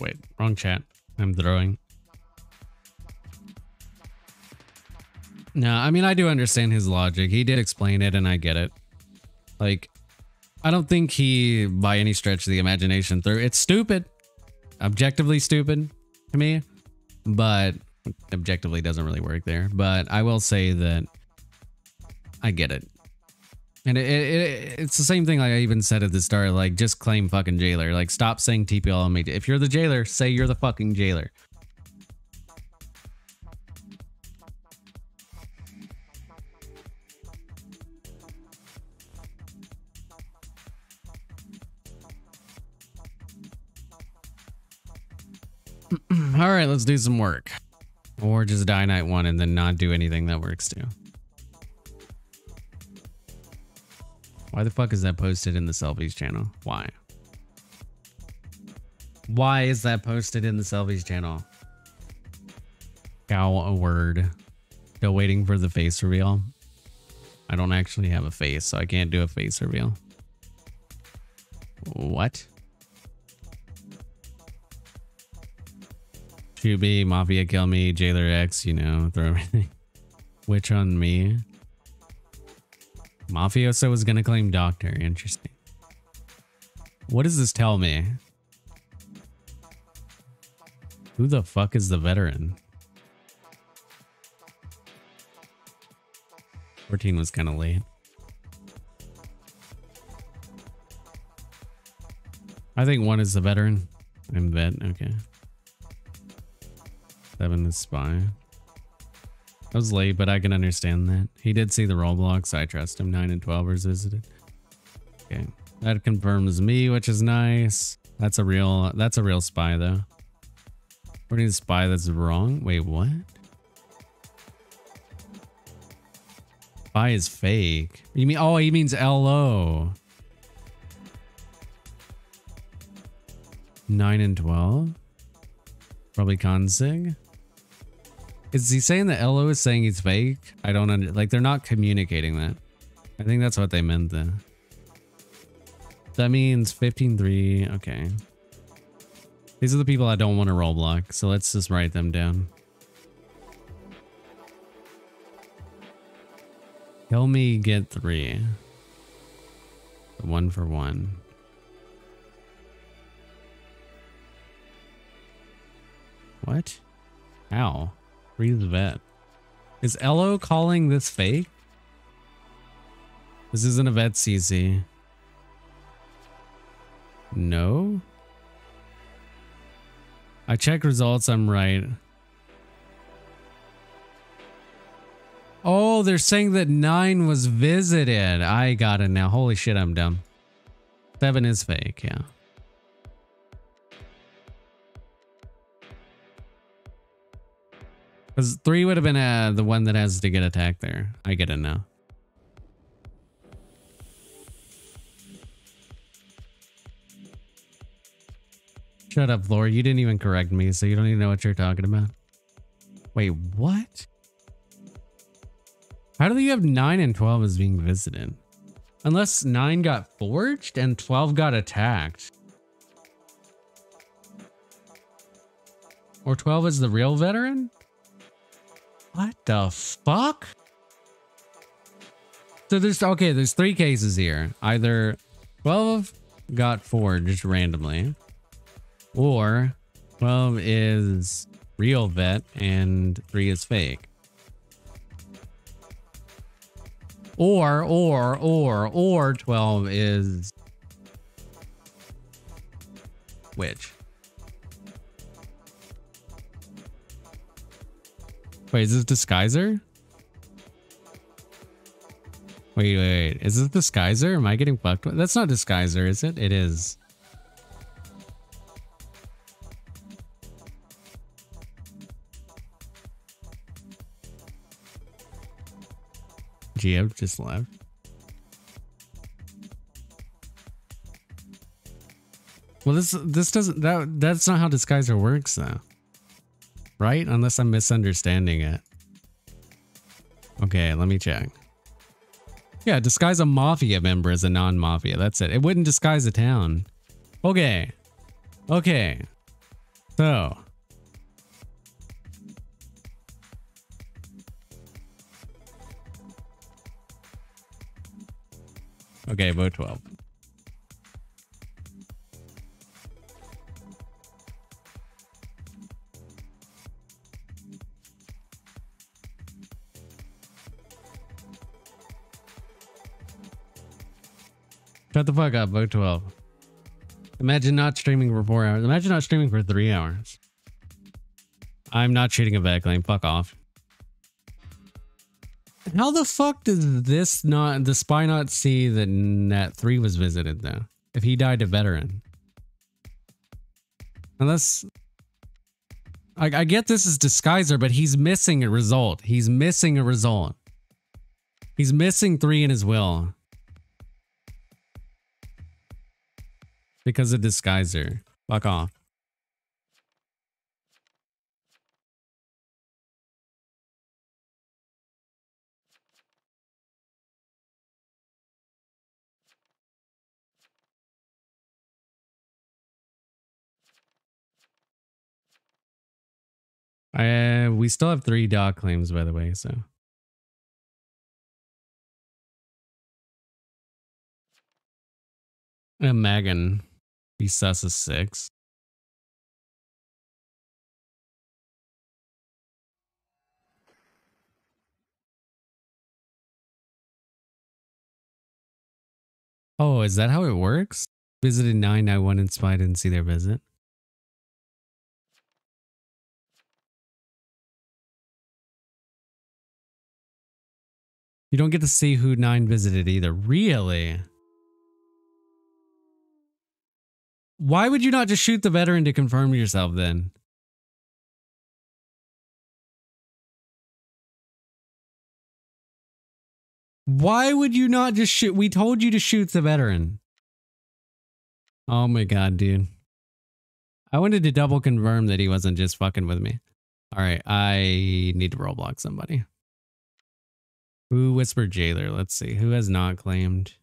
wait, wrong chat. I'm throwing. No, I mean I do understand his logic. He did explain it and I get it. Like I don't think he by any stretch of the imagination threw it's stupid. Objectively stupid to me, but objectively doesn't really work there. But I will say that I get it. And it, it, it's the same thing like I even said at the start, like just claim fucking jailer. Like stop saying TPL on me. If you're the jailer, say you're the fucking jailer. All right, let's do some work. Or just die night one and then not do anything that works too. Why the fuck is that posted in the selfies channel? Why? Why is that posted in the selfies channel? Cow a word. Still waiting for the face reveal. I don't actually have a face, so I can't do a face reveal. What? Shoot me, Mafia kill me, Jailer X, you know, throw everything. Which on me? Mafioso was gonna claim Doctor. Interesting. What does this tell me? Who the fuck is the veteran? 14 was kind of late. I think one is the veteran. I'm vet. Okay. Seven is spy. I was late, but I can understand that. He did see the role blocks. I trust him. 9 and 12 was visited. Okay. That confirms me, which is nice. That's a real that's a real spy though. We're going to spy that's wrong. Wait, what? Spy is fake. You mean oh he means LO. 9 and 12? Probably consig. Is he saying that LO is saying he's fake? I don't under like they're not communicating that. I think that's what they meant then. That means 15-3. Okay. These are the people I don't want to role block, so let's just write them down. Kill me, get three. One for one. What? How? Freeze vet. Is LO calling this fake? This isn't a vet CC. No? I check results, I'm right. Oh, they're saying that 9 was visited. I got it now. Holy shit, I'm dumb. 7 is fake, yeah. Because 3 would have been uh, the one that has to get attacked there. I get it now. Shut up, Laura. You didn't even correct me, so you don't even know what you're talking about. Wait, what? How do you have 9 and 12 as being visited? Unless 9 got forged and 12 got attacked. Or 12 is the real veteran? What the fuck? So there's, okay, there's three cases here. Either 12 got forged randomly, or 12 is real vet and 3 is fake. Or, or, or, or 12 is... Which? Wait, is this Disguiser? Wait, wait, wait. Is this Disguiser? Am I getting fucked? That's not Disguiser, is it? It is. Geo just left. Well, this this doesn't that that's not how disguiser works though. Right? Unless I'm misunderstanding it. Okay, let me check. Yeah, disguise a mafia member as a non-mafia. That's it. It wouldn't disguise a town. Okay. Okay. So. Okay, vote 12. Shut the fuck up, vote 12. Imagine not streaming for four hours. Imagine not streaming for three hours. I'm not cheating a claim. Fuck off. How the fuck does this not, the spy not see that Net 3 was visited though? If he died a veteran. Unless, I, I get this is Disguiser, but he's missing a result. He's missing a result. He's missing three in his will. Because of Disguiser. Fuck off. Uh, we still have three dog claims, by the way, so. And Megan. He a six. Oh, is that how it works? Visited nine, I went and spy didn't see their visit. You don't get to see who nine visited either. Really? Why would you not just shoot the veteran to confirm yourself then? Why would you not just shoot? We told you to shoot the veteran. Oh my god, dude. I wanted to double confirm that he wasn't just fucking with me. All right, I need to role block somebody. Who whispered jailer? Let's see. Who has not claimed?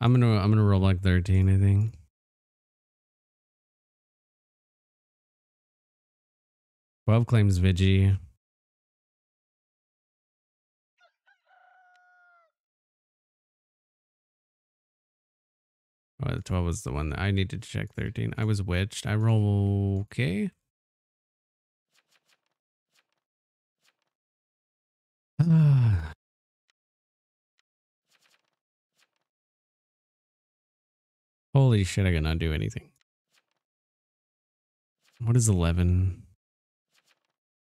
I'm gonna I'm gonna roll like 13, I think. Twelve claims Vigi. Oh, 12 was the one that I needed to check 13. I was witched. I roll okay. Ah. Holy shit, I cannot do anything. What is 11?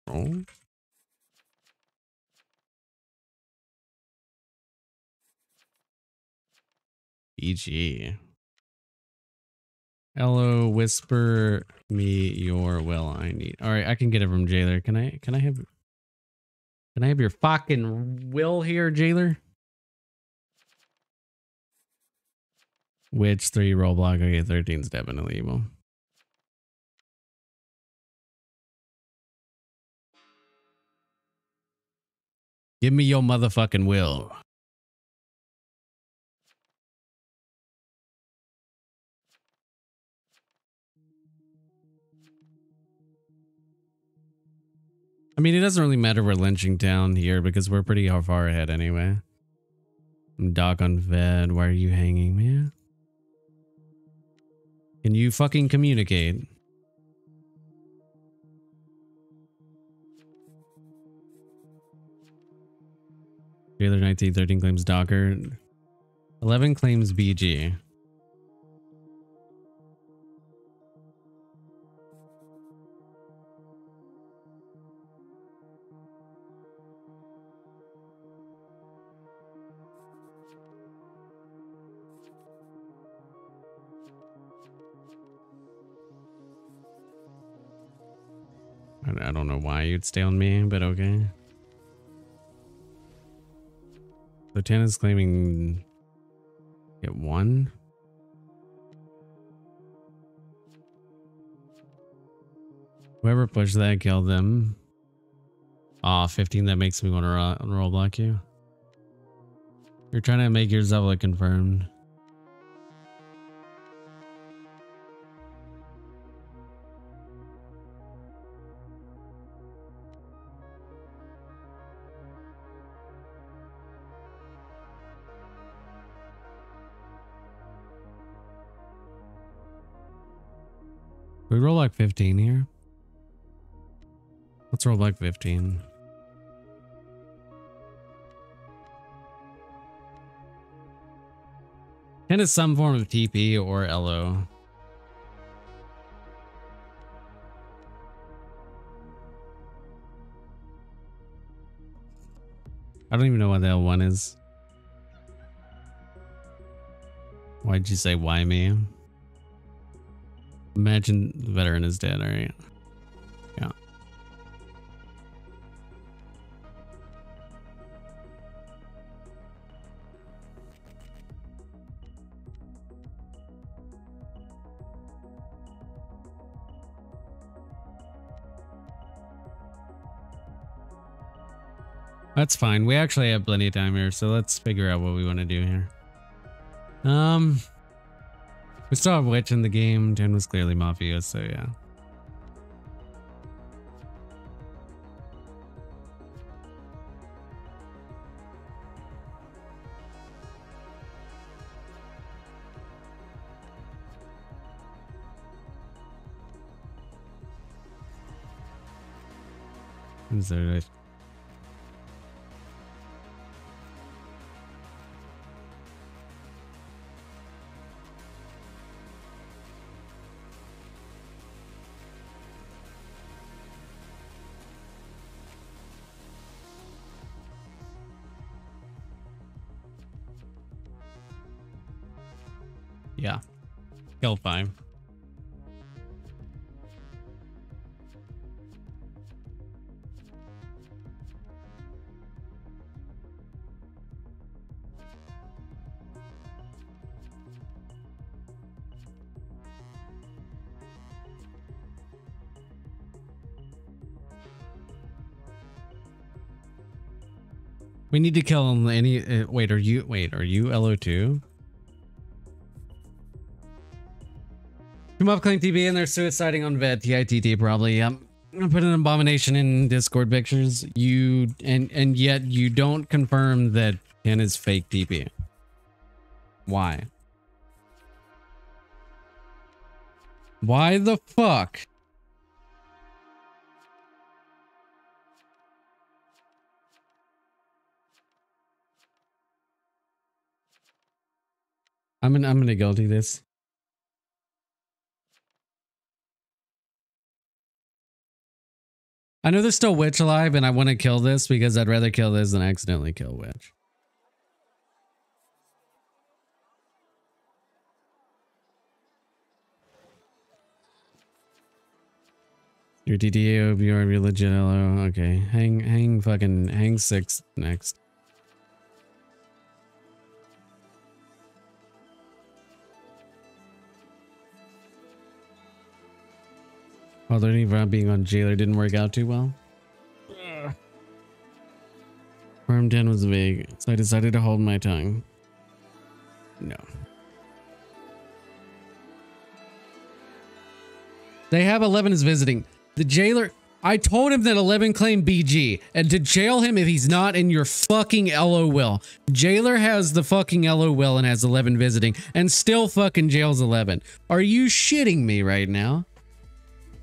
Oh. EG. Hello, whisper me your will I need. All right, I can get it from jailer. Can I can I have can I have your fucking will here, jailer? Which three Roblox? Okay, 13 is definitely evil. Give me your motherfucking will. I mean, it doesn't really matter we're lynching down here because we're pretty far ahead anyway. I'm Doc on Ved. Why are you hanging, man? Can you fucking communicate? Jailer 1913 claims Doctor. 11 claims BG. I, I don't know why you'd stay on me, but okay. Lieutenant's claiming get one. Whoever pushed that killed them. Aw, oh, 15, that makes me want to role block you. You're trying to make yourself look confirmed. We roll like 15 here. Let's roll like 15. And it's some form of TP or LO. I don't even know what the L1 is. Why'd you say why me? Imagine the veteran is dead, alright. Yeah. That's fine. We actually have plenty of time here, so let's figure out what we want to do here. Um, we still have Witch in the game. Jen was clearly Mafia, so yeah. Is there kill time. We need to kill him. Any uh, wait, are you wait, are you LO2? Mob Clank DB and they're suiciding on Vet TITT probably. Um, I put an abomination in Discord pictures. You and and yet you don't confirm that Ken is fake DB. Why? Why the fuck? I'm gonna I'm gonna guilty this. I know there's still Witch alive and I want to kill this because I'd rather kill this than accidentally kill Witch. Your DDA of your legit LO. Okay. Hang hang fucking hang six next. Oh, learning about being on jailer didn't work out too well. Farm 10 was vague, so I decided to hold my tongue. No. They have 11 is visiting. The jailer... I told him that 11 claimed BG and to jail him if he's not in your fucking LOL. Jailer has the fucking LOL and has 11 visiting and still fucking jails 11. Are you shitting me right now?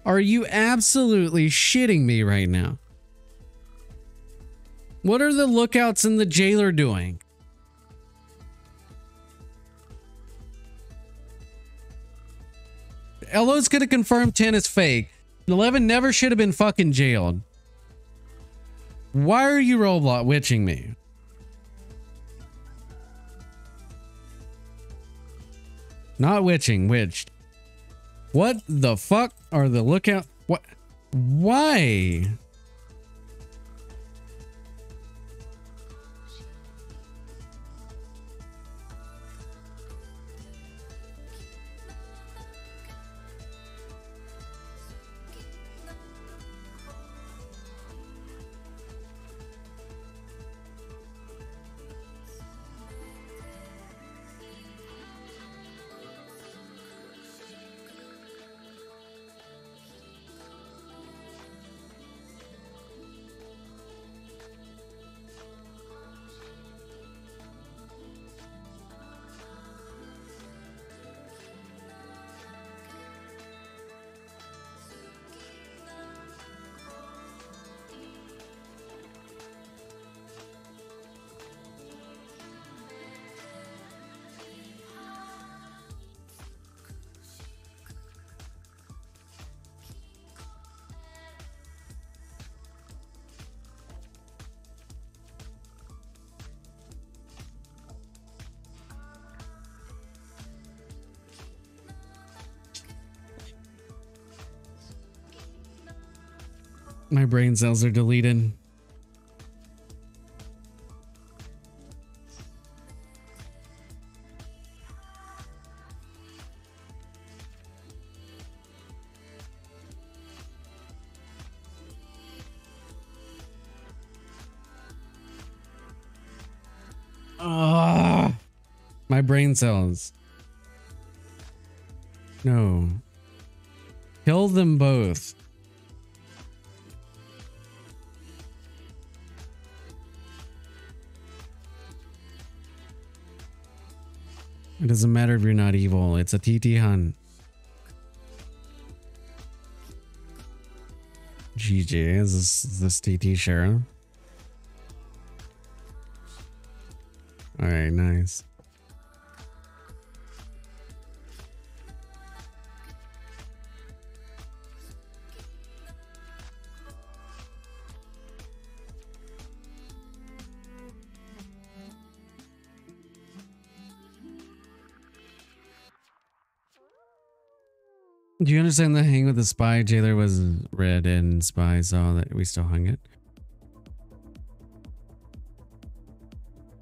Are you absolutely shitting me right now? What are the lookouts and the jailer doing? LO's gonna confirm 10 is fake. 11 never should have been fucking jailed. Why are you Roblox witching me? Not witching, witched. What the fuck are the lookout? What? Why? My brain cells are deleted. Ah, my brain cells. No. Kill them both. Doesn't matter if you're not evil. It's a TT hunt. GG. Is this, is this TT Sheriff? Alright, nice. Do you understand the hang with the spy? Jailer was red and spy saw that we still hung it.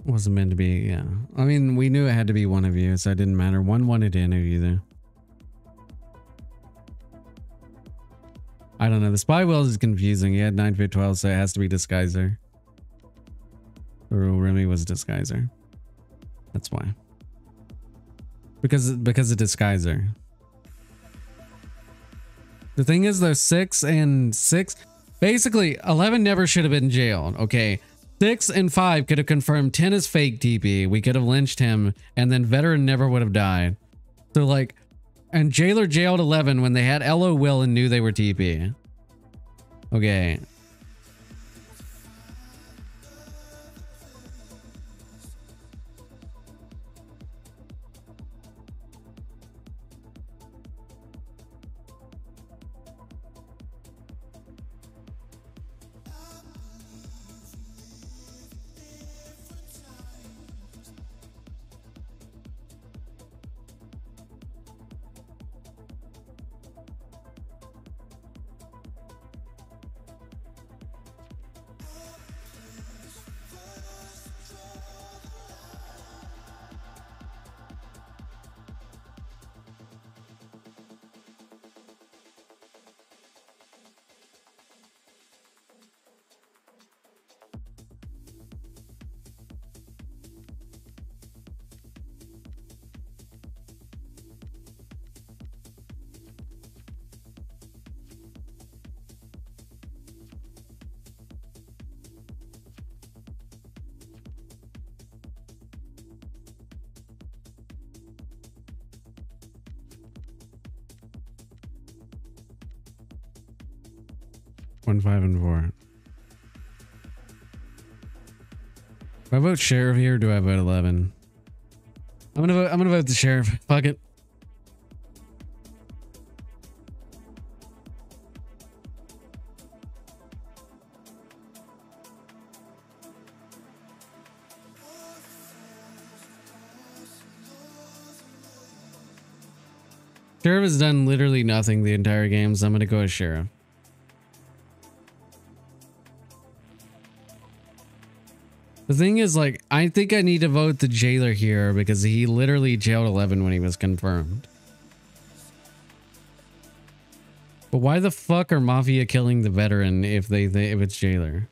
Wasn't meant to be, yeah. I mean, we knew it had to be one of you, so it didn't matter. One wanted in of either. I don't know. The spy wells is confusing. He had 9 fit 12, so it has to be disguiser. Or Remy was disguiser. That's why. Because because of disguiser. The thing is, there's six and six. Basically, 11 never should have been jailed, okay? Six and five could have confirmed 10 is fake TP. We could have lynched him, and then veteran never would have died. So, like, and jailer jailed 11 when they had LO Will and knew they were TP. Okay. One, five, and four. Do I vote sheriff here do I vote 11? I'm gonna vote, I'm gonna vote the sheriff. Fuck it. Sheriff has done literally nothing the entire game, so I'm gonna go as sheriff. The thing is, like, I think I need to vote the jailer here because he literally jailed 11 when he was confirmed. But why the fuck are Mafia killing the veteran if they, they if it's jailer?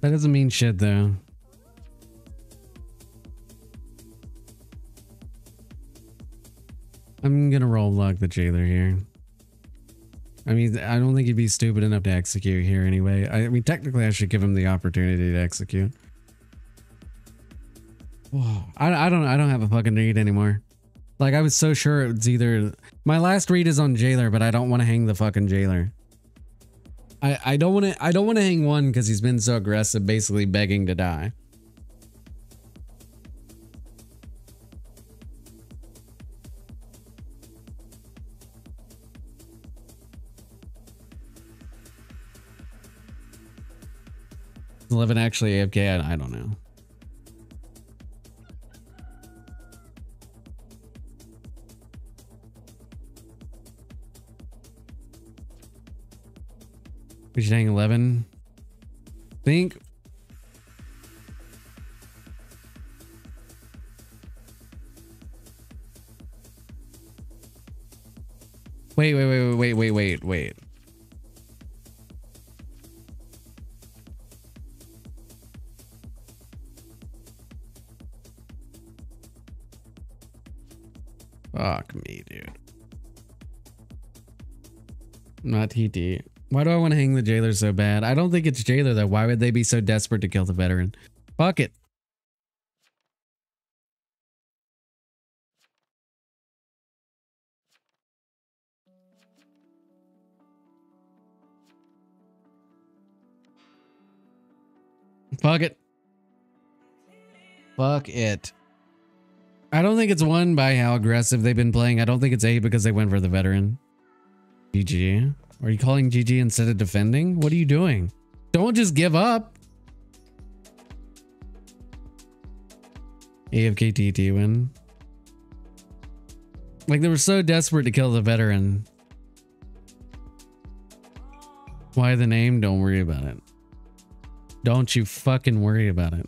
That doesn't mean shit though. I'm gonna roll lock the jailer here. I mean, I don't think he'd be stupid enough to execute here anyway. I, I mean, technically, I should give him the opportunity to execute. I, I don't I don't have a fucking read anymore. Like I was so sure it was either my last read is on jailer, but I don't want to hang the fucking jailer. I I don't want to I don't want to hang one because he's been so aggressive, basically begging to die. Eleven actually AFK. I, I don't know. Should hang 11. Think. Wait, wait, wait, wait, wait, wait, wait. Fuck me, dude. Not TT. Why do I want to hang the jailer so bad? I don't think it's jailer though. Why would they be so desperate to kill the veteran? Fuck it. Fuck it. Fuck it. I don't think it's one by how aggressive they've been playing. I don't think it's A because they went for the veteran. GG. Are you calling GG instead of defending? What are you doing? Don't just give up. AFK TT win. Like they were so desperate to kill the veteran. Why the name? Don't worry about it. Don't you fucking worry about it.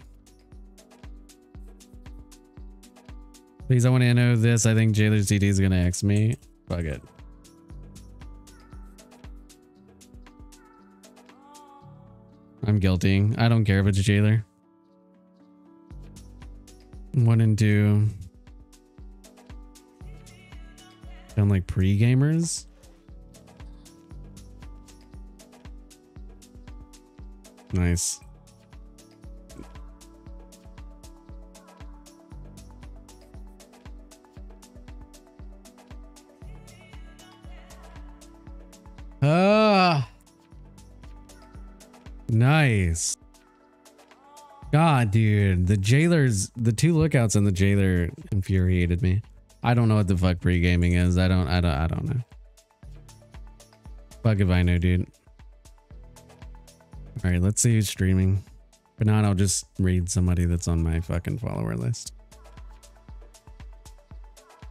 Please, I want to know this. I think Jailer TT is going to X me. Fuck it. Guilty. I don't care if it's a jailer. One and two. Sound like pre-gamers? Nice. Nice. God, dude, the jailers, the two lookouts and the jailer infuriated me. I don't know what the fuck pre-gaming is. I don't, I don't, I don't know. Fuck if I know, dude. All right, let's see who's streaming. But not, I'll just read somebody that's on my fucking follower list.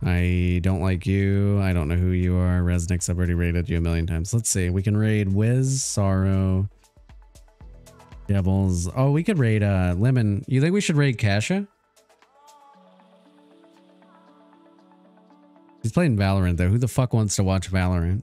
I don't like you. I don't know who you are. Resnick's, I've already raided you a million times. Let's see. We can raid Wiz, Sorrow, Devils. Oh, we could raid uh Lemon. You think we should raid Kasha? He's playing Valorant though. Who the fuck wants to watch Valorant?